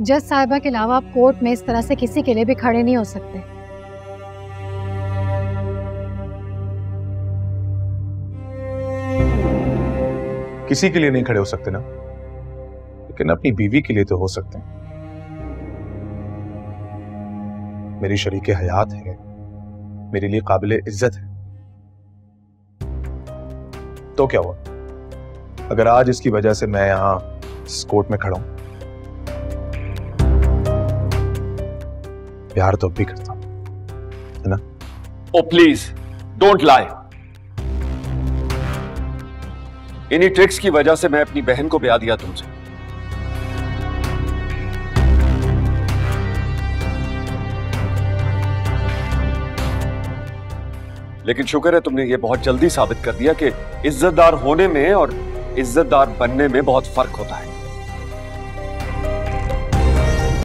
जज साहिबा के अलावा आप कोर्ट में इस तरह से किसी के लिए भी खड़े नहीं हो सकते। किसी के लिए नहीं खड़े हो सकते ना? लेकिन अपनी बीवी के लिए तो हो सकते हैं। मेरी शरीक हयात है। मेरे लिए काबिल इज़्ज़त है। तो क्या हुआ? अगर आज इसकी वजह से मैं यहाँ इस कोर्ट में खड़ा हूँ प्यार तो भी करता हूँ, है ना? ओ प्लीज़ डोंट लाई इन्हीं ट्रिक्स की वजह से मैं अपनी बहन को ब्याह दिया तुमसे। लेकिन शुक्र है तुमने ये बहुत जल्दी साबित कर दिया कि इज्जतदार होने में और इज्जतदार बनने में बहुत फ़र्क होता है।